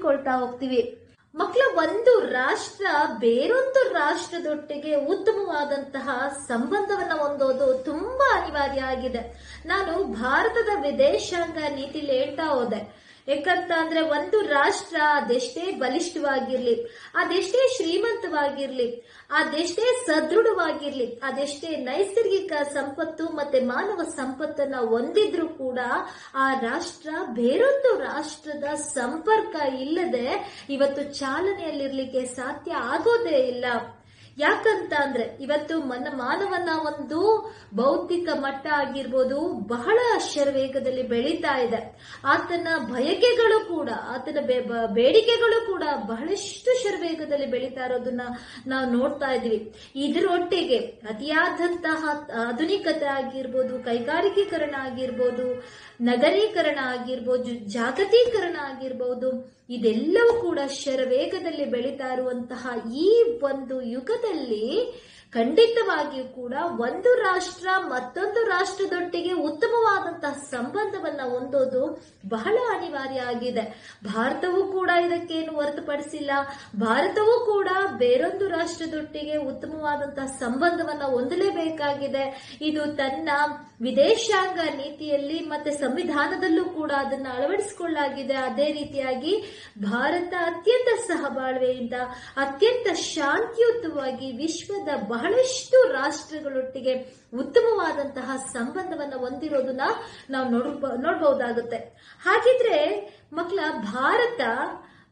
ಕೊಳ್ತಾ ಹೋಗ್ತೀವಿ. ಮಕ್ಕಳ ಒಂದು ರಾಷ್ಟ್ರ ಬೇರೊಂದು ರಾಷ್ಟ್ರದೊಟ್ಟಿಗೆ ಉತ್ತಮವಾದಂತಹ ಸಂಬಂಧವನ್ನ ಹೊಂದೋದು ತುಂಬಾ ಅನಿವಾರ್ಯ ಆಗಿದೆ. ನಾನು ಭಾರತದ ವಿದೇಶಾಂಗ ನೀತಿಲಿ ಹೇಳ್ತಾ ಹೋದೆ. ಯಾಕಂತ ಅಂದ್ರೆ ಒಂದು ರಾಷ್ಟ್ರ ಅದೆಷ್ಟೇ ಬಲಿಷ್ಠವಾಗಿರ್ಲಿ, ಅದೆಷ್ಟೇ ಶ್ರೀಮಂತವಾಗಿರ್ಲಿ, ಅದೆಷ್ಟೇ ಸದೃಢವಾಗಿರ್ಲಿ, ಅದೆಷ್ಟೇ ನೈಸರ್ಗಿಕ ಸಂಪತ್ತು ಮತ್ತೆ ಮಾನವ ಸಂಪತ್ತನ್ನ ಹೊಂದಿದ್ರು ಕೂಡ ಆ ರಾಷ್ಟ್ರ ಬೇರೊಂದು ರಾಷ್ಟ್ರದ ಸಂಪರ್ಕ ಇಲ್ಲದೆ ಇವತ್ತು ಚಾಲನೆಯಲ್ಲಿರ್ಲಿಕ್ಕೆ ಸಾಧ್ಯ ಆಗೋದೇ ಇಲ್ಲ. ಯಾಕಂತ ಅಂದ್ರೆ ಇವತ್ತು ಮನ ಮಾನವನ ಒಂದು ಭೌತಿಕ ಮಟ್ಟ ಆಗಿರ್ಬೋದು ಬಹಳ ಶರವೇಗದಲ್ಲಿ ಬೆಳೀತಾ ಇದೆ. ಆತನ ಬಯಕೆಗಳು ಕೂಡ, ಆತನ ಬೇಡಿಕೆಗಳು ಕೂಡ ಬಹಳಷ್ಟು ಶರವೇಗದಲ್ಲಿ ಬೆಳೀತಾ ಇರೋದನ್ನ ನಾವು ನೋಡ್ತಾ ಇದೀವಿ ಇದರೊಟ್ಟಿಗೆ ಅತಿಯಾದಂತಹ ಆಧುನಿಕತೆ ಆಗಿರ್ಬೋದು, ಕೈಗಾರಿಕೀಕರಣ ಆಗಿರ್ಬೋದು, ನಗರೀಕರಣ ಆಗಿರ್ಬೋದು, ಜಾಗತೀಕರಣ ಆಗಿರ್ಬೋದು ಇದೆಲ್ಲವೂ ಕೂಡ ಶರವೇಗದಲ್ಲಿ ಬೆಳೀತಾ ಇರುವಂತಹ ಈ ಒಂದು ಯುಗದಲ್ಲಿ ಖಂಡಿತವಾಗಿಯೂ ಕೂಡ ಒಂದು ರಾಷ್ಟ್ರ ಮತ್ತೊಂದು ರಾಷ್ಟ್ರದೊಟ್ಟಿಗೆ ಉತ್ತಮವಾದಂತಹ ಸಂಬಂಧವನ್ನ ಹೊಂದೋದು ಬಹಳ ಅನಿವಾರ್ಯ ಆಗಿದೆ. ಭಾರತವೂ ಕೂಡ ಇದಕ್ಕೇನು ಹೊರತುಪಡಿಸಿಲ್ಲ. ಭಾರತವೂ ಕೂಡ ಬೇರೊಂದು ರಾಷ್ಟ್ರದೊಟ್ಟಿಗೆ ಉತ್ತಮವಾದಂತಹ ಸಂಬಂಧವನ್ನ ಹೊಂದಲೇಬೇಕಾಗಿದೆ. ಇದು ತನ್ನ ವಿದೇಶಾಂಗ ನೀತಿಯಲ್ಲಿ ಮತ್ತೆ ಸಂವಿಧಾನದಲ್ಲೂ ಕೂಡ ಅದನ್ನ ಅಳವಡಿಸಿಕೊಳ್ಳಲಾಗಿದೆ. ಅದೇ ರೀತಿಯಾಗಿ ಭಾರತ ಅತ್ಯಂತ ಸಹಬಾಳ್ವೆಯಿಂದ, ಅತ್ಯಂತ ಶಾಂತಿಯುತವಾಗಿ ವಿಶ್ವದ ಬಹಳಷ್ಟು ರಾಷ್ಟ್ರಗಳೊಟ್ಟಿಗೆ ಉತ್ತಮವಾದಂತಹ ಸಂಬಂಧವನ್ನ ಹೊಂದಿರೋದನ್ನ ನಾವು ನೋಡ್ಬ, ನೋಡ್ಬಹುದಾಗುತ್ತೆ. ಹಾಗಿದ್ರೆ ಮಕ್ಕಳ ಭಾರತ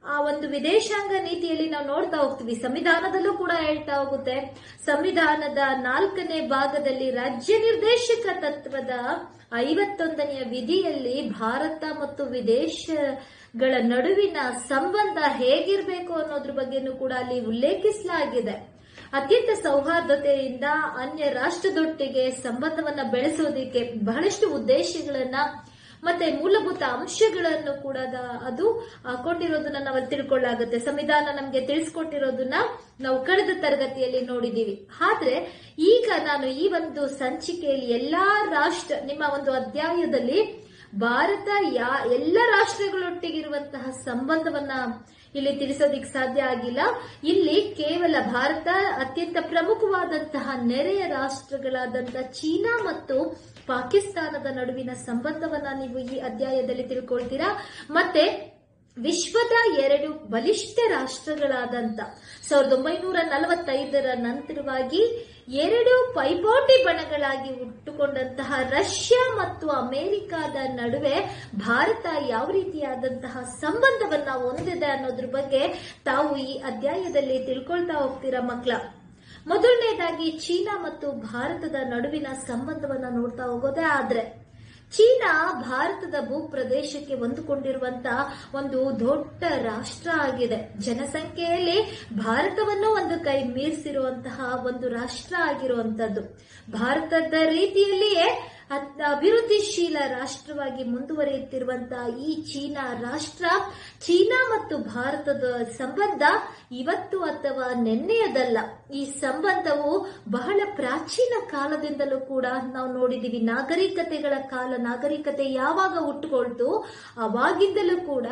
ಆ ಒಂದು ವಿದೇಶಾಂಗ ನೀತಿಯಲ್ಲಿ ನಾವು ನೋಡ್ತಾ ಹೋಗ್ತೀವಿ. ಸಂವಿಧಾನದಲ್ಲೂ ಕೂಡ ಹೇಳ್ತಾ ಹೋಗುತ್ತೆ. ಸಂವಿಧಾನದ ನಾಲ್ಕನೇ ಭಾಗದಲ್ಲಿ ರಾಜ್ಯ ನಿರ್ದೇಶಕ ತತ್ವದ ಐವತ್ತೊಂದನೆಯ ವಿಧಿಯಲ್ಲಿ ಭಾರತ ಮತ್ತು ವಿದೇಶಗಳ ನಡುವಿನ ಸಂಬಂಧ ಹೇಗಿರ್ಬೇಕು ಅನ್ನೋದ್ರ ಬಗ್ಗೆನೂ ಕೂಡ ಅಲ್ಲಿ ಉಲ್ಲೇಖಿಸಲಾಗಿದೆ. ಅತ್ಯಂತ ಸೌಹಾರ್ದತೆಯಿಂದ ಅನ್ಯ ರಾಷ್ಟ್ರದೊಟ್ಟಿಗೆ ಸಂಬಂಧವನ್ನ ಬೆಳೆಸೋದಿಕ್ಕೆ ಬಹಳಷ್ಟು ಉದ್ದೇಶಗಳನ್ನ ಮತ್ತೆ ಮೂಲಭೂತ ಅಂಶಗಳನ್ನು ಕೂಡ ಅದು ಕೊಟ್ಟಿರೋದನ್ನ ನಾವು ತಿಳ್ಕೊಳ್ಳಾಗುತ್ತೆ. ಸಂವಿಧಾನ ನಮ್ಗೆ ತಿಳಿಸ್ಕೊಟ್ಟಿರೋದನ್ನ ನಾವು ಕಳೆದ ತರಗತಿಯಲ್ಲಿ ನೋಡಿದೀವಿ. ಆದ್ರೆ ಈಗ ನಾನು ಈ ಒಂದು ಸಂಚಿಕೆಯಲ್ಲಿ ಎಲ್ಲಾ ರಾಷ್ಟ್ರ, ನಿಮ್ಮ ಒಂದು ಅಧ್ಯಾಯದಲ್ಲಿ ಭಾರತ ಯಾ ಎಲ್ಲ ರಾಷ್ಟ್ರಗಳೊಟ್ಟಿಗಿರುವಂತಹ ಸಂಬಂಧವನ್ನ ಇಲ್ಲಿ ತಿಳಿಸೋದಿಕ್ ಸಾಧ್ಯ ಆಗಿಲ್ಲ. ಇಲ್ಲಿ ಕೇವಲ ಭಾರತ ಅತ್ಯಂತ ಪ್ರಮುಖವಾದಂತಹ ನೆರೆಯ ರಾಷ್ಟ್ರಗಳಾದಂತಹ ಚೀನಾ ಮತ್ತು ಪಾಕಿಸ್ತಾನದ ನಡುವಿನ ಸಂಬಂಧವನ್ನ ನೀವು ಈ ಅಧ್ಯಾಯದಲ್ಲಿ ತಿಳ್ಕೊಳ್ತೀರಾ? ಮತ್ತೆ ವಿಶ್ವದ ಎರಡು ಬಲಿಷ್ಠ ರಾಷ್ಟ್ರಗಳಾದಂತ ಸಾವಿರದ ಒಂಬೈನೂರ ನಲವತ್ತೈದರ ನಂತರವಾಗಿ ಎರಡು ಪೈಪೋಟಿ ಬಣಗಳಾಗಿ ಹುಟ್ಟುಕೊಂಡಂತಹ ರಷ್ಯಾ ಮತ್ತು ಅಮೆರಿಕಾದ ನಡುವೆ ಭಾರತ ಯಾವ ರೀತಿಯಾದಂತಹ ಸಂಬಂಧವನ್ನ ಹೊಂದಿದೆ ಅನ್ನೋದ್ರ ಬಗ್ಗೆ ತಾವು ಈ ಅಧ್ಯಾಯದಲ್ಲಿ ತಿಳ್ಕೊಳ್ತಾ ಹೋಗ್ತೀರಾ ಮಕ್ಕಳ ಮೊದಲನೇದಾಗಿ ಚೀನಾ ಮತ್ತು ಭಾರತದ ನಡುವಿನ ಸಂಬಂಧವನ್ನ ನೋಡ್ತಾ ಹೋಗೋದೇ ಆದ್ರೆ ಚೀನಾ ಭಾರತದ ಭೂಪ್ರದೇಶಕ್ಕೆ ಹೊಂದಿಕೊಂಡಿರುವಂತ ಒಂದು ದೊಡ್ಡ ರಾಷ್ಟ್ರ ಆಗಿದೆ. ಜನಸಂಖ್ಯೆಯಲ್ಲಿ ಭಾರತವನ್ನು ಒಂದು ಕೈ ಮೀರಿಸಿರುವಂತಹ ಒಂದು ರಾಷ್ಟ್ರ ಆಗಿರುವಂತದ್ದು. ಭಾರತದ ರೀತಿಯಲ್ಲಿಯೇ ಅಭಿವೃದ್ಧಿಶೀಲ ರಾಷ್ಟ್ರವಾಗಿ ಮುಂದುವರಿಯುತ್ತಿರುವಂತಹ ಈ ಚೀನಾ ರಾಷ್ಟ್ರ, ಚೀನಾ ಮತ್ತು ಭಾರತದ ಸಂಬಂಧ ಇವತ್ತು ಅಥವಾ ನಿನ್ನೆಯದಲ್ಲ. ಈ ಸಂಬಂಧವು ಬಹಳ ಪ್ರಾಚೀನ ಕಾಲದಿಂದಲೂ ಕೂಡ ನಾವು ನೋಡಿದೀವಿ. ನಾಗರಿಕತೆಗಳ ಕಾಲ, ನಾಗರಿಕತೆ ಯಾವಾಗ ಹುಟ್ಟುಕೊಳ್ತು ಅವಾಗಿಂದಲೂ ಕೂಡ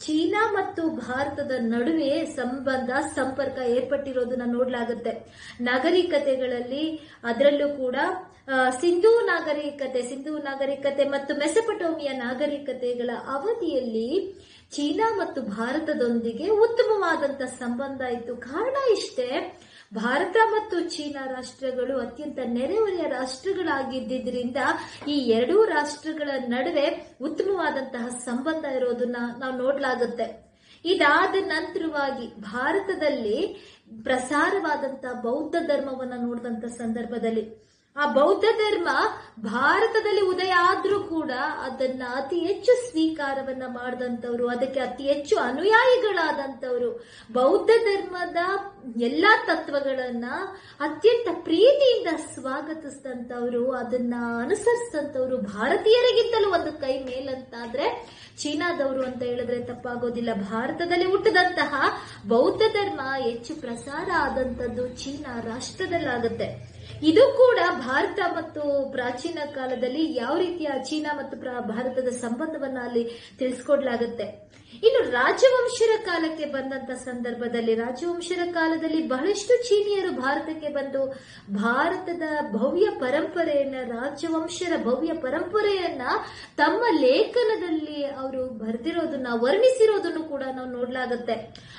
ಚೀನಾ ಮತ್ತು ಭಾರತದ ನಡುವೆ ಸಂಬಂಧ, ಸಂಪರ್ಕ ಏರ್ಪಟ್ಟಿರೋದನ್ನ ನೋಡ್ಲಾಗುತ್ತೆ. ನಾಗರಿಕತೆಗಳಲ್ಲಿ ಅದರಲ್ಲೂ ಕೂಡ ಸಿಂಧೂ ನಾಗರಿಕತೆ ಸಿಂಧೂ ನಾಗರಿಕತೆ ಮತ್ತು ಮೆಸಪಟೋಮಿಯ ನಾಗರಿಕತೆಗಳ ಅವಧಿಯಲ್ಲಿ ಚೀನಾ ಮತ್ತು ಭಾರತದೊಂದಿಗೆ ಉತ್ತಮವಾದಂತ ಸಂಬಂಧ ಇತ್ತು ಕಾರಣ ಇಷ್ಟೇ, ಭಾರತ ಮತ್ತು ಚೀನಾ ರಾಷ್ಟ್ರಗಳು ಅತ್ಯಂತ ನೆರೆಹೊರೆಯ ರಾಷ್ಟ್ರಗಳಾಗಿದ್ದರಿಂದ ಈ ಎರಡೂ ರಾಷ್ಟ್ರಗಳ ನಡುವೆ ಉತ್ತಮವಾದಂತಹ ಸಂಬಂಧ ಇರೋದನ್ನ ನಾವು ನೋಡ್ಲಾಗುತ್ತೆ. ಇದಾದ ನಂತರವಾಗಿ ಭಾರತದಲ್ಲಿ ಪ್ರಸಾರವಾದಂತಹ ಬೌದ್ಧ ಧರ್ಮವನ್ನ ನೋಡಿದಂತ ಸಂದರ್ಭದಲ್ಲಿ ಆ ಬೌದ್ಧ ಧರ್ಮ ಭಾರತದಲ್ಲಿ ಉದಯ ಆದ್ರೂ ಕೂಡ ಅದನ್ನ ಅತಿ ಹೆಚ್ಚು ಸ್ವೀಕಾರವನ್ನ ಮಾಡಿದಂಥವ್ರು, ಅದಕ್ಕೆ ಅತಿ ಹೆಚ್ಚು ಅನುಯಾಯಿಗಳಾದಂಥವ್ರು ಬೌದ್ಧ ಧರ್ಮದ ಎಲ್ಲಾ ತತ್ವಗಳನ್ನ ಅತ್ಯಂತ ಪ್ರೀತಿಯಿಂದ ಸ್ವಾಗತಿಸಿದಂಥವ್ರು, ಅದನ್ನ ಅನುಸರಿಸಿದಂಥವ್ರು ಭಾರತೀಯರಿಗಿಂತಲೂ ಒಂದು ಕೈ ಮೇಲಂತಾದ್ರೆ ಚೀನಾದವರು ಅಂತ ಹೇಳಿದ್ರೆ ತಪ್ಪಾಗೋದಿಲ್ಲ. ಭಾರತದಲ್ಲಿ ಹುಟ್ಟಿದಂತಹ ಬೌದ್ಧ ಧರ್ಮ ಹೆಚ್ಚು ಪ್ರಸಾರ ಆದಂತದ್ದು ಚೀನಾ ರಾಷ್ಟ್ರದಲ್ಲಾಗುತ್ತೆ. ಇದು ಕೂಡ ಭಾರತ ಮತ್ತು ಪ್ರಾಚೀನ ಕಾಲದಲ್ಲಿ ಯಾವ ರೀತಿಯ ಚೀನಾ ಮತ್ತು ಭಾರತದ ಸಂಬಂಧವನ್ನ ಅಲ್ಲಿ ತಿಳಿಸ್ಕೊಡ್ಲಾಗುತ್ತೆ. ಇನ್ನು ರಾಜವಂಶರ ಕಾಲಕ್ಕೆ ಬಂದಂತ ಸಂದರ್ಭದಲ್ಲಿ, ರಾಜವಂಶರ ಕಾಲದಲ್ಲಿ ಬಹಳಷ್ಟು ಚೀನಿಯರು ಭಾರತಕ್ಕೆ ಬಂದು ಭಾರತದ ಭವ್ಯ ಪರಂಪರೆಯನ್ನ, ರಾಜವಂಶರ ಭವ್ಯ ಪರಂಪರೆಯನ್ನ ತಮ್ಮ ಲೇಖನದಲ್ಲಿ ಅವರು ಬರೆದಿರೋದನ್ನ, ವರ್ಣಿಸಿರೋದನ್ನು ಕೂಡ ನಾವು ನೋಡ್ಲಾಗುತ್ತೆ.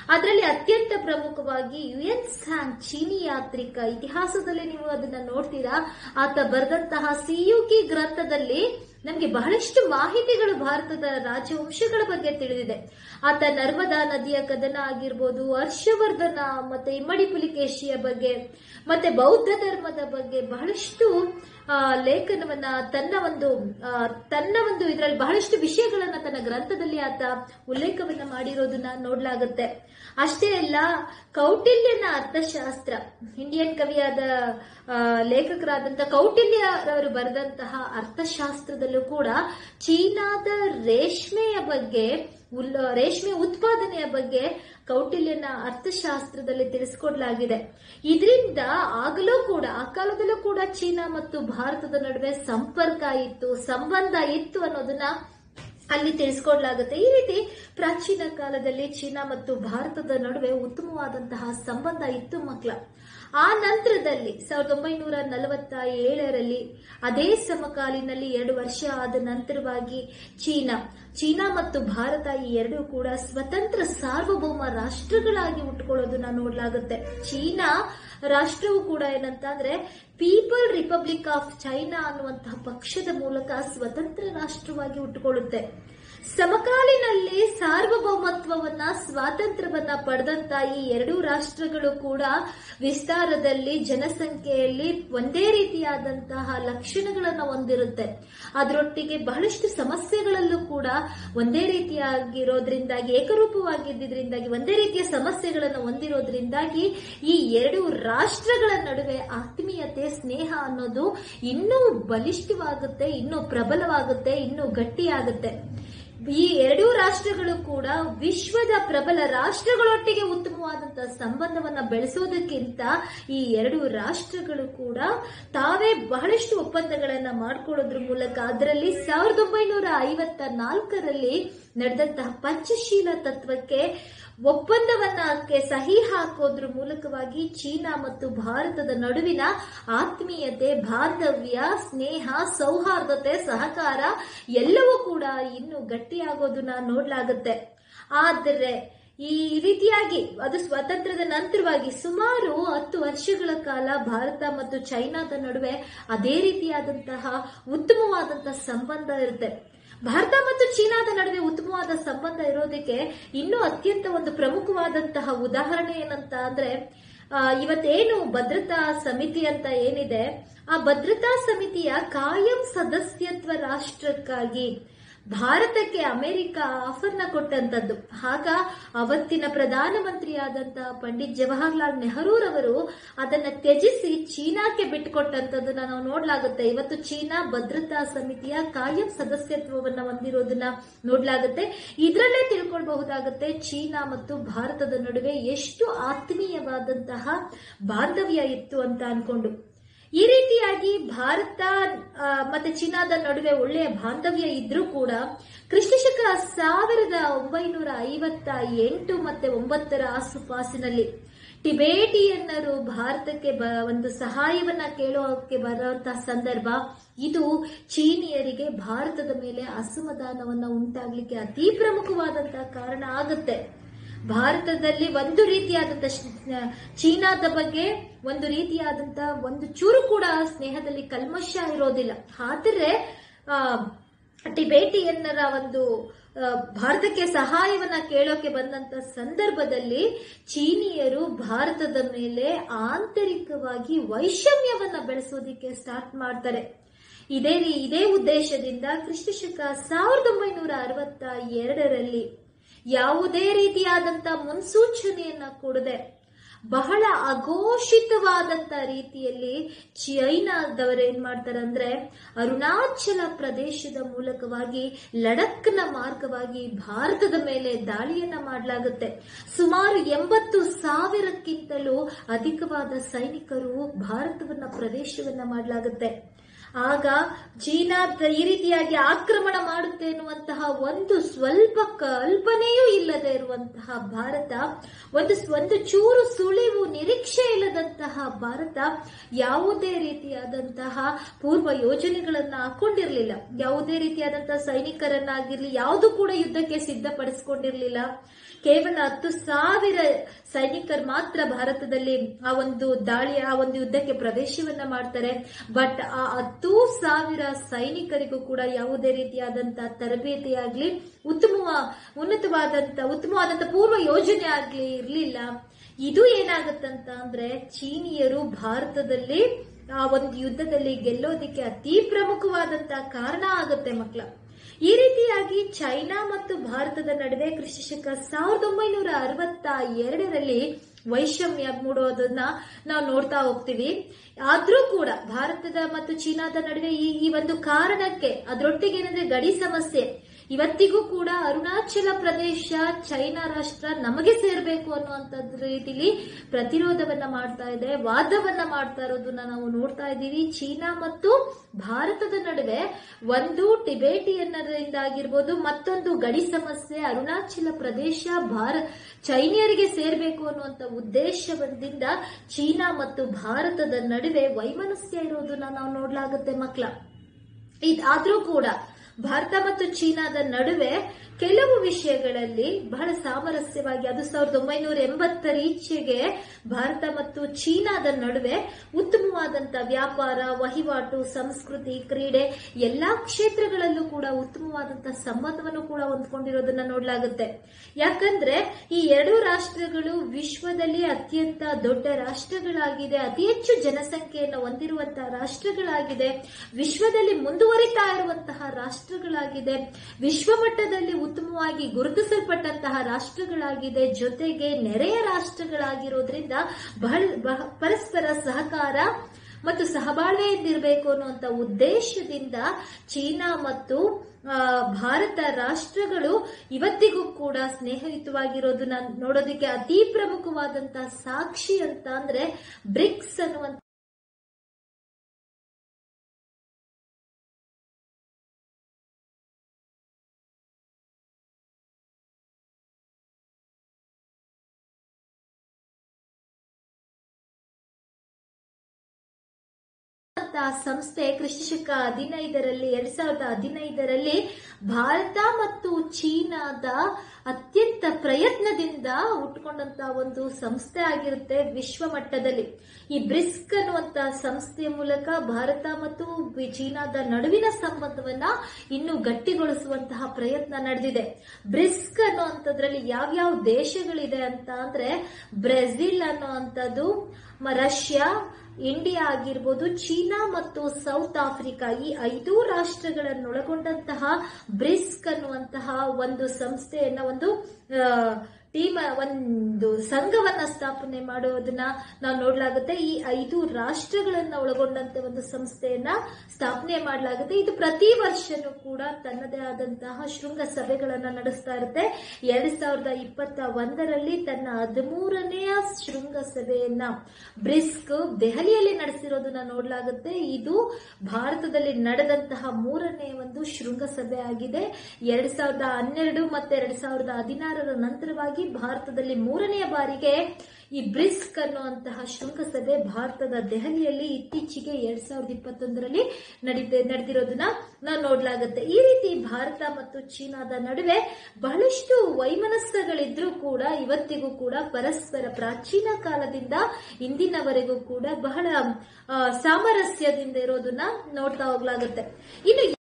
ಅದರಲ್ಲಿ ಅತ್ಯಂತ ಪ್ರಮುಖವಾಗಿ ಯುಎನ್ ಸ್ಯಾಂಗ್ ಚೀನಿ ಯಾತ್ರಿಕ ಇತಿಹಾಸದಲ್ಲಿ ನೀವು ಅದನ್ನ ನೋಡ್ತೀರಾ? ಆತ ಬರೆದಂತಹ ಸಿಯುಕಿ ಗ್ರಂಥದಲ್ಲಿ ನಮಗೆ ಬಹಳಷ್ಟು ಮಾಹಿತಿಗಳು ಭಾರತದ ರಾಜವಂಶಗಳ ಬಗ್ಗೆ ತಿಳಿದಿದೆ. ಆತ ನರ್ಮದಾ ನದಿಯ ಕದನ ಆಗಿರ್ಬೋದು, ಹರ್ಷವರ್ಧನ ಮತ್ತೆ ಇಮ್ಮಡಿ ಪುಲಿಕೇಶಿಯ ಬಗ್ಗೆ, ಮತ್ತೆ ಬೌದ್ಧ ಧರ್ಮದ ಬಗ್ಗೆ ಬಹಳಷ್ಟು ಲೇಖನವನ್ನ ತನ್ನ ಒಂದು ತನ್ನ ಒಂದು ಇದರಲ್ಲಿ ಬಹಳಷ್ಟು ವಿಷಯಗಳನ್ನ ತನ್ನ ಗ್ರಂಥದಲ್ಲಿ ಆತ ಉಲ್ಲೇಖವನ್ನ ಮಾಡಿರೋದನ್ನ ನೋಡ್ಲಾಗುತ್ತೆ. ಅಷ್ಟೇ ಅಲ್ಲ, ಕೌಟಿಲ್ಯನ ಅರ್ಥಶಾಸ್ತ್ರ, ಇಂಡಿಯನ್ ಕವಿಯಾದ ಲೇಖಕರಾದಂತ ಕೌಟಿಲ್ಯ ಅವರು ಬರೆದಂತಹ ಅರ್ಥಶಾಸ್ತ್ರದಲ್ಲೂ ಕೂಡ ಚೀನಾದ ರೇಷ್ಮೆಯ ಬಗ್ಗೆ ರೇಷ್ಮೆ ಉತ್ಪಾದನೆಯ ಬಗ್ಗೆ ಕೌಟಿಲ್ಯನ ಅರ್ಥಶಾಸ್ತ್ರದಲ್ಲಿ ತಿಳಿಸಿಕೊಡಲಾಗಿದೆ. ಇದರಿಂದ ಆಗಲೂ ಕೂಡ, ಆ ಕಾಲದಲ್ಲೂ ಕೂಡ ಚೀನಾ ಮತ್ತು ಭಾರತದ ನಡುವೆ ಸಂಪರ್ಕ ಇತ್ತು, ಸಂಬಂಧ ಇತ್ತು ಅನ್ನೋದನ್ನ ಅಲ್ಲಿ ತಿಳಿಸ್ಕೊಡ್ಲಾಗುತ್ತೆ. ಈ ರೀತಿ ಪ್ರಾಚೀನ ಕಾಲದಲ್ಲಿ ಚೀನಾ ಮತ್ತು ಭಾರತದ ನಡುವೆ ಉತ್ತಮವಾದಂತಹ ಸಂಬಂಧ ಇತ್ತು ಮಕ್ಕಳ. ಆ ನಂತರದಲ್ಲಿ ಸಾವಿರದ ಒಂಬೈನೂರ ನಲವತ್ತ ಏಳರಲ್ಲಿ ಅದೇ ಸಮಕಾಲಿನಲ್ಲಿ ಎರಡು ವರ್ಷ ಆದ ನಂತರವಾಗಿ ಚೀನಾ ಚೀನಾ ಮತ್ತು ಭಾರತ ಈ ಎರಡೂ ಕೂಡ ಸ್ವತಂತ್ರ ಸಾರ್ವಭೌಮ ರಾಷ್ಟ್ರಗಳಾಗಿ ಉಟ್ಕೊಳ್ಳೋದನ್ನ ನೋಡ್ಲಾಗುತ್ತೆ. ಚೀನಾ ರಾಷ್ಟ್ರವು ಕೂಡ ಏನಂತ ಅಂದ್ರೆ ಪೀಪಲ್ ರಿಪಬ್ಲಿಕ್ ಆಫ್ ಚೈನಾ ಅನ್ನುವಂತಹ ಪಕ್ಷದ ಮೂಲಕ ಸ್ವತಂತ್ರ ರಾಷ್ಟ್ರವಾಗಿ ಉಟ್ಕೊಳ್ಳುತ್ತೆ. ಸಮಕಾಲಿನಲ್ಲಿ ಸಾರ್ವಭೌಮತ್ವವನ್ನ, ಸ್ವಾತಂತ್ರ್ಯವನ್ನ ಪಡೆದಂತ ಈ ಎರಡೂ ರಾಷ್ಟ್ರಗಳು ಕೂಡ ವಿಸ್ತಾರದಲ್ಲಿ ಜನಸಂಖ್ಯೆಯಲ್ಲಿ ಒಂದೇ ರೀತಿಯಾದಂತಹ ಲಕ್ಷಣಗಳನ್ನ ಹೊಂದಿರುತ್ತೆ. ಅದರೊಟ್ಟಿಗೆ ಬಹಳಷ್ಟು ಸಮಸ್ಯೆಗಳಲ್ಲೂ ಕೂಡ ಒಂದೇ ರೀತಿಯಾಗಿರೋದ್ರಿಂದಾಗಿ ಏಕರೂಪವಾಗಿದ್ದರಿಂದಾಗಿ ಒಂದೇ ರೀತಿಯ ಸಮಸ್ಯೆಗಳನ್ನು ಹೊಂದಿರೋದ್ರಿಂದಾಗಿ ಈ ಎರಡು ರಾಷ್ಟ್ರಗಳ ನಡುವೆ ಆತ್ಮೀಯತೆ, ಸ್ನೇಹ ಅನ್ನೋದು ಇನ್ನೂ ಬಲಿಷ್ಠವಾಗುತ್ತೆ, ಇನ್ನೂ ಪ್ರಬಲವಾಗುತ್ತೆ, ಇನ್ನೂ ಗಟ್ಟಿಯಾಗುತ್ತೆ. ಈ ಎರಡೂ ರಾಷ್ಟ್ರಗಳು ಕೂಡ ವಿಶ್ವದ ಪ್ರಬಲ ರಾಷ್ಟ್ರಗಳೊಟ್ಟಿಗೆ ಉತ್ತಮವಾದಂತಹ ಸಂಬಂಧವನ್ನ ಬೆಳೆಸೋದಕ್ಕಿಂತ ಈ ಎರಡು ರಾಷ್ಟ್ರಗಳು ಕೂಡ ತಾವೇ ಬಹಳಷ್ಟು ಒಪ್ಪಂದಗಳನ್ನ ಮಾಡಿಕೊಳ್ಳೋದ್ರ ಮೂಲಕ ಅದರಲ್ಲಿ ಸಾವಿರದ ಒಂಬೈನೂರ ಐವತ್ತ ನಾಲ್ಕರಲ್ಲಿ ನಡೆದಂತಹ ಪಂಚಶೀಲ ತತ್ವಕ್ಕೆ ಒಪ್ಪಂದವನ್ನಕ್ಕೆ ಸಹಿ ಹಾಕೋದ್ರ ಮೂಲಕವಾಗಿ ಚೀನಾ ಮತ್ತು ಭಾರತದ ನಡುವಿನ ಆತ್ಮೀಯತೆ ಬಾಂಧವ್ಯ ಸ್ನೇಹ, ಸೌಹಾರ್ದತೆ, ಸಹಕಾರ ಎಲ್ಲವೂ ಕೂಡ ಇನ್ನು ಗಟ್ಟಿಯಾಗೋದನ್ನ ನೋಡ್ಲಾಗುತ್ತೆ. ಆದರೆ ಈ ರೀತಿಯಾಗಿ ಅದು ಸ್ವಾತಂತ್ರ್ಯದ ನಂತರವಾಗಿ ಸುಮಾರು ಹತ್ತು ವರ್ಷಗಳ ಕಾಲ ಭಾರತ ಮತ್ತು ಚೈನಾದ ನಡುವೆ ಅದೇ ರೀತಿಯಾದಂತಹ ಉತ್ತಮವಾದಂತಹ ಸಂಬಂಧ ಇರುತ್ತೆ. ಭಾರತ ಮತ್ತು ಚೀನಾದ ನಡುವೆ ಉತ್ತಮವಾದ ಸಂಬಂಧ ಇರೋದಕ್ಕೆ ಇನ್ನೂ ಅತ್ಯಂತ ಒಂದು ಪ್ರಮುಖವಾದಂತಹ ಉದಾಹರಣೆ ಏನಂತ ಅಂದ್ರೆ ಇವತ್ತೇನು ಭದ್ರತಾ ಸಮಿತಿ ಅಂತ ಏನಿದೆ, ಆ ಭದ್ರತಾ ಸಮಿತಿಯ ಕಾಯಂ ಸದಸ್ಯತ್ವ ರಾಷ್ಟ್ರಕ್ಕಾಗಿ ಭಾರತಕ್ಕೆ ಅಮೆರಿಕ ಆಫರ್ನ ಕೊಟ್ಟಂತದ್ದು. ಆಗ ಅವತ್ತಿನ ಪ್ರಧಾನಮಂತ್ರಿಯಾದಂತಹ ಪಂಡಿತ್ ಜವಾಹರ್ಲಾಲ್ ನೆಹರೂರವರು ಅದನ್ನ ತ್ಯಜಿಸಿ ಚೀನಾಕ್ಕೆ ಬಿಟ್ಟುಕೊಟ್ಟಂತದನ್ನ ನಾವು ನೋಡ್ಲಾಗುತ್ತೆ. ಇವತ್ತು ಚೀನಾ ಭದ್ರತಾ ಸಮಿತಿಯ ಕಾಯಂ ಸದಸ್ಯತ್ವವನ್ನ ಹೊಂದಿರೋದನ್ನ ನೋಡ್ಲಾಗುತ್ತೆ. ಇದರಲ್ಲೇ ತಿಳ್ಕೊಳ್ಬಹುದಾಗುತ್ತೆ ಚೀನಾ ಮತ್ತು ಭಾರತದ ನಡುವೆ ಎಷ್ಟು ಆತ್ಮೀಯವಾದಂತಹ ಬಾಂಧವ್ಯ ಇತ್ತು ಅಂತ ಅನ್ಕೊಂಡು. ಈ ರೀತಿಯಾಗಿ ಭಾರತ ಮತ್ತೆ ಚೀನಾದ ನಡುವೆ ಒಳ್ಳೆಯ ಬಾಂಧವ್ಯ ಇದ್ರೂ ಕೂಡ ಕ್ರಿಸ್ತಶಕ ಸಾವಿರದ ಒಂಬೈನೂರ ಐವತ್ತ ಎಂಟು ಮತ್ತೆ ಒಂಬತ್ತರ ಆಸುಪಾಸಿನಲ್ಲಿ ಟಿಬೇಟಿಯನ್ನರು ಭಾರತಕ್ಕೆ ಒಂದು ಸಹಾಯವನ್ನ ಕೇಳೋಕೆ ಬರುವಂತಹ ಸಂದರ್ಭ, ಇದು ಚೀನಿಯರಿಗೆ ಭಾರತದ ಮೇಲೆ ಅಸಮಾಧಾನವನ್ನ ಉಂಟಾಗ್ಲಿಕ್ಕೆ ಅತಿ ಪ್ರಮುಖವಾದಂತಹ ಕಾರಣ ಆಗುತ್ತೆ. ಭಾರತದಲ್ಲಿ ಒಂದು ರೀತಿಯಾದಂತ ಚೀನಾದ ಬಗ್ಗೆ ಒಂದು ರೀತಿಯಾದಂತ ಒಂದು ಚೂರು ಕೂಡ ಸ್ನೇಹದಲ್ಲಿ ಕಲ್ಮಶ ಇರೋದಿಲ್ಲ. ಆದರೆ, ಆ, ಟಿಬೇಟಿಯನ್ನರ ಒಂದು ಭಾರತಕ್ಕೆ ಸಹಾಯವನ್ನ ಕೇಳೋಕೆ ಬಂದಂತ ಸಂದರ್ಭದಲ್ಲಿ ಚೀನಿಯರು ಭಾರತದ ಮೇಲೆ ಆಂತರಿಕವಾಗಿ ವೈಷಮ್ಯವನ್ನ ಬೆಳೆಸೋದಿಕ್ಕೆ ಸ್ಟಾರ್ಟ್ ಮಾಡ್ತಾರೆ. ಇದೇ ಇದೇ ಉದ್ದೇಶದಿಂದ ಕ್ರಿಸ್ತಶಕ ಸಾವಿರದ ಒಂಬೈನೂರ ಅರವತ್ತ ಎರಡರಲ್ಲಿ ಯಾವುದೇ ರೀತಿಯಾದಂತ ಮುನ್ಸೂಚನೆಯನ್ನ ಕೊಡದೆ ಬಹಳ ಅಘೋಷಿತವಾದಂತ ರೀತಿಯಲ್ಲಿ ಚೈನಾದವರು ಏನ್ ಮಾಡ್ತಾರೆ ಅಂದ್ರೆ ಅರುಣಾಚಲ ಪ್ರದೇಶದ ಮೂಲಕವಾಗಿ ಲಡಕ್ನ ಮಾರ್ಗವಾಗಿ ಭಾರತದ ಮೇಲೆ ದಾಳಿಯನ್ನ ಮಾಡಲಾಗುತ್ತೆ. ಸುಮಾರು ಎಂಬತ್ತು ಸಾವಿರಕ್ಕಿಂತಲೂ ಅಧಿಕವಾದ ಸೈನಿಕರು ಭಾರತವನ್ನ ಪ್ರದೇಶವನ್ನ ಮಾಡಲಾಗುತ್ತೆ. ಆಗ ಚೀನಾ ಈ ರೀತಿಯಾಗಿ ಆಕ್ರಮಣ ಮಾಡುತ್ತೆ ಎನ್ನುವಂತಹ ಒಂದು ಸ್ವಲ್ಪ ಕಲ್ಪನೆಯೂ ಇಲ್ಲದೆ ಇರುವಂತಹ ಭಾರತ, ಒಂದು ಒಂದು ಚೂರು ಸುಳಿವು ನಿರೀಕ್ಷೆ ಇಲ್ಲದಂತಹ ಭಾರತ ಯಾವುದೇ ರೀತಿಯಾದಂತಹ ಪೂರ್ವ ಯೋಜನೆಗಳನ್ನ ಹಾಕೊಂಡಿರ್ಲಿಲ್ಲ. ಯಾವುದೇ ರೀತಿಯಾದಂತಹ ಸೈನಿಕರನ್ನಾಗಿರ್ಲಿ, ಯಾವುದು ಕೂಡ ಯುದ್ಧಕ್ಕೆ ಸಿದ್ಧಪಡಿಸಿಕೊಂಡಿರ್ಲಿಲ್ಲ. ಕೇವಲ ಹತ್ತು ಸಾವಿರ ಸೈನಿಕರು ಮಾತ್ರ ಭಾರತದಲ್ಲಿ ಆ ಒಂದು ದಾಳಿ, ಆ ಒಂದು ಯುದ್ಧಕ್ಕೆ ಪ್ರವೇಶವನ್ನ ಮಾಡ್ತಾರೆ. ಬಟ್ ಆ ಹತ್ತು ಸಾವಿರ ಸೈನಿಕರಿಗೂ ಕೂಡ ಯಾವುದೇ ರೀತಿಯಾದಂತಹ ತರಬೇತಿ ಆಗ್ಲಿ ಉತ್ತಮ ಉನ್ನತವಾದಂತ, ಉತ್ತಮವಾದಂತ ಪೂರ್ವ ಯೋಜನೆ ಆಗ್ಲಿ ಇರ್ಲಿಲ್ಲ. ಇದು ಏನಾಗತ್ತಂತ ಅಂದ್ರೆ ಚೀನಿಯರು ಭಾರತದಲ್ಲಿ ಆ ಒಂದು ಯುದ್ಧದಲ್ಲಿ ಗೆಲ್ಲೋದಿಕ್ಕೆ ಅತಿ ಪ್ರಮುಖವಾದಂತ ಕಾರಣ ಆಗುತ್ತೆ ಮಕ್ಕಳ ಈ ರೀತಿಯಾಗಿ ಚೈನಾ ಮತ್ತು ಭಾರತದ ನಡುವೆ ಕೃಷಿ ಶಕ ಸಾವಿರದ ಒಂಬೈನೂರ ಅರವತ್ತ ಎರಡರಲ್ಲಿ ವೈಷಮ್ಯ ಮೂಡೋದನ್ನ ನಾವು ನೋಡ್ತಾ ಹೋಗ್ತೀವಿ. ಆದ್ರೂ ಕೂಡ ಭಾರತದ ಮತ್ತು ಚೀನಾದ ನಡುವೆ ಈ ಈ ಒಂದು ಕಾರಣಕ್ಕೆ ಅದರೊಟ್ಟಿಗೆ ಏನಂದ್ರೆ ಗಡಿ ಸಮಸ್ಯೆ. ಇವತ್ತಿಗೂ ಕೂಡ ಅರುಣಾಚಲ ಪ್ರದೇಶ, ಚೈನಾ ರಾಷ್ಟ್ರ ನಮಗೆ ಸೇರ್ಬೇಕು ಅನ್ನುವಂಥದ್ದು ರೀತಿಲಿ ಪ್ರತಿರೋಧವನ್ನ ಮಾಡ್ತಾ ಇದೆ, ವಾದವನ್ನ ಮಾಡ್ತಾ ಇರೋದನ್ನ ನಾವು ನೋಡ್ತಾ ಇದ್ದೀವಿ. ಚೀನಾ ಮತ್ತು ಭಾರತದ ನಡುವೆ ಒಂದು ಟಿಬೇಟಿಯನ್ನರಿಂದಾಗಿರ್ಬೋದು, ಮತ್ತೊಂದು ಗಡಿ ಸಮಸ್ಯೆ ಅರುಣಾಚಲ ಪ್ರದೇಶ, ಭಾರ, ಚೈನಿಯರಿಗೆ ಸೇರ್ಬೇಕು ಅನ್ನುವಂತ ಉದ್ದೇಶದಿಂದ ಚೀನಾ ಮತ್ತು ಭಾರತದ ನಡುವೆ ವೈಮನಸ್ಯ ಇರೋದನ್ನ ನಾವು ನೋಡ್ಲಾಗುತ್ತೆ ಮಕ್ಕಳ ಇದಾದ್ರೂ ಕೂಡ ಭಾರತ ಮತ್ತು ಚೀನಾದ ನಡುವೆ ಕೆಲವು ವಿಷಯಗಳಲ್ಲಿ ಬಹಳ ಸಾಮರಸ್ಯವಾಗಿ ಅದು ಸಾವಿರದ ಒಂಬೈನೂರ ಎಂಬತ್ತರ ಈಚೆಗೆ ಭಾರತ ಮತ್ತು ಚೀನಾದ ನಡುವೆ ಉತ್ತಮವಾದಂತ ವ್ಯಾಪಾರ, ವಹಿವಾಟು, ಸಂಸ್ಕೃತಿ, ಕ್ರೀಡೆ ಎಲ್ಲಾ ಕ್ಷೇತ್ರಗಳಲ್ಲೂ ಕೂಡ ಉತ್ತಮವಾದಂತಹ ಸಂಬಂಧವನ್ನು ಕೂಡ ಹೊಂದ್ಕೊಂಡಿರೋದನ್ನ ನೋಡಲಾಗುತ್ತೆ. ಯಾಕಂದ್ರೆ ಈ ಎರಡು ರಾಷ್ಟ್ರಗಳು ವಿಶ್ವದಲ್ಲಿ ಅತ್ಯಂತ ದೊಡ್ಡ ರಾಷ್ಟ್ರಗಳಾಗಿದೆ, ಅತಿ ಹೆಚ್ಚು ಜನಸಂಖ್ಯೆಯನ್ನು ಹೊಂದಿರುವಂತಹ ರಾಷ್ಟ್ರಗಳಾಗಿದೆ, ವಿಶ್ವದಲ್ಲಿ ಮುಂದುವರಿತಾ ಇರುವಂತಹ ರಾಷ್ಟ್ರಗಳಾಗಿದೆ. ವಿಶ್ವಮಟ್ಟದಲ್ಲಿ ಉತ್ತಮವಾಗಿ ಗುರುತಿಸಲ್ಪಟ್ಟಂತಹ ರಾಷ್ಟ್ರಗಳಾಗಿದೆ. ಜೊತೆಗೆ ನೆರೆಯ ರಾಷ್ಟ್ರಗಳಾಗಿರೋದ್ರಿಂದ ಬಹಳ, ಬಹ- ಪರಸ್ಪರ ಸಹಕಾರ ಮತ್ತು ಸಹಬಾಳ್ವೆಯಿಂದಿರಬೇಕು ಅನ್ನುವಂತ ಉದ್ದೇಶದಿಂದ ಚೀನಾ ಮತ್ತು ಭಾರತ ರಾಷ್ಟ್ರಗಳು ಇವತ್ತಿಗೂ ಕೂಡ ಸ್ನೇಹಯುತವಾಗಿರೋದನ್ನ ನೋಡೋದಕ್ಕೆ ಅತಿ ಪ್ರಮುಖವಾದಂತಹ ಸಾಕ್ಷಿ ಅಂತ ಅಂದ್ರೆ ಬ್ರಿಕ್ಸ್ ಅನ್ನುವಂತ ಅಂತ ಸಂಸ್ಥೆ ಕೃಷಿಶಕ ಹದಿನೈದರಲ್ಲಿ, ಎರಡ್ ಸಾವಿರದ ಹದಿನೈದರಲ್ಲಿ ಭಾರತ ಮತ್ತು ಚೀನಾದ ಅತ್ಯಂತ ಪ್ರಯತ್ನದಿಂದ ಹುಟ್ಕೊಂಡಂತ ಒಂದು ಸಂಸ್ಥೆ ಆಗಿರುತ್ತೆ ವಿಶ್ವ ಮಟ್ಟದಲ್ಲಿ ಈ ಬ್ರಿಸ್ಕ್ ಅನ್ನುವಂತ ಸಂಸ್ಥೆಯ ಮೂಲಕ ಭಾರತ ಮತ್ತು ಚೀನಾದ ನಡುವಿನ ಸಂಬಂಧವನ್ನ ಇನ್ನೂ ಗಟ್ಟಿಗೊಳಿಸುವಂತಹ ಪ್ರಯತ್ನ ನಡೆದಿದೆ. ಬ್ರಿಸ್ಕ್ ಅನ್ನುವಂಥದ್ರಲ್ಲಿ ಯಾವ್ಯಾವ ದೇಶಗಳಿದೆ ಅಂತ ಅಂದ್ರೆ ಬ್ರೆಜಿಲ್ ಅನ್ನುವಂಥದ್ದು ರಷ್ಯಾ ಇಂಡಿಯಾ ಆಗಿರ್ಬೋದು ಚೀನಾ ಮತ್ತು ಸೌತ್ ಆಫ್ರಿಕಾ ಈ ಐದು ರಾಷ್ಟ್ರಗಳನ್ನೊಳಗೊಂಡಂತಹ ಬ್ರಿಸ್ಕ್ ಅನ್ನುವಂತಹ ಒಂದು ಸಂಸ್ಥೆಯನ್ನ ಒಂದು ಟೀಮ್ ಒಂದು ಸಂಘವನ್ನ ಸ್ಥಾಪನೆ ಮಾಡೋದನ್ನ ನಾವು ನೋಡಲಾಗುತ್ತೆ. ಈ ಐದು ರಾಷ್ಟ್ರಗಳನ್ನ ಒಳಗೊಂಡಂತೆ ಒಂದು ಸಂಸ್ಥೆಯನ್ನ ಸ್ಥಾಪನೆ ಮಾಡಲಾಗುತ್ತೆ. ಇದು ಪ್ರತಿ ವರ್ಷನೂ ಕೂಡ ತನ್ನದೇ ಆದಂತಹ ಶೃಂಗ ಸಭೆಗಳನ್ನ ನಡೆಸ್ತಾ ಇರುತ್ತೆ. ಎರಡ್ ಸಾವಿರದ ಇಪ್ಪತ್ತ ಒಂದರಲ್ಲಿ ತನ್ನ ಹದಿಮೂರನೆಯ ಶೃಂಗ ಸಭೆಯನ್ನ ಬ್ರಿಸ್ಕ್ ದೆಹಲಿಯಲ್ಲಿ ನಡೆಸಿರೋದನ್ನ ನೋಡಲಾಗುತ್ತೆ. ಇದು ಭಾರತದಲ್ಲಿ ನಡೆದಂತಹ ಮೂರನೇ ಒಂದು ಶೃಂಗಸಭೆ ಆಗಿದೆ. ಎರಡ್ ಸಾವಿರದ ಹನ್ನೆರಡು ಮತ್ತೆ ಎರಡ್ ಸಾವಿರದ ಹದಿನಾರರ ನಂತರವಾಗಿ ಭಾರತದಲ್ಲಿ ಮೂರನೆಯ ಬಾರಿಗೆ ಈ ಬ್ರಿಸ್ಕ್ ಅನ್ನುವಂತಹ ಶೃಂಗಸಭೆ ಭಾರತದ ದೆಹಲಿಯಲ್ಲಿ ಇತ್ತೀಚೆಗೆ ಎರಡ್ ಸಾವಿರದ ಇಪ್ಪತ್ತೊಂದರಲ್ಲಿ ನಡೀತೆ ನಡೆದಿರೋದನ್ನ ನಾವು ನೋಡ್ಲಾಗುತ್ತೆ. ಈ ರೀತಿ ಭಾರತ ಮತ್ತು ಚೀನಾದ ನಡುವೆ ಬಹಳಷ್ಟು ವೈಮನಸ್ಸಗಳಿದ್ರೂ ಕೂಡ ಇವತ್ತಿಗೂ ಕೂಡ ಪರಸ್ಪರ ಪ್ರಾಚೀನ ಕಾಲದಿಂದ ಇಂದಿನವರೆಗೂ ಕೂಡ ಬಹಳ ಸಾಮರಸ್ಯದಿಂದ ಇರೋದನ್ನ ನೋಡ್ತಾ ಹೋಗ್ಲಾಗತ್ತೆ. ಇನ್ನು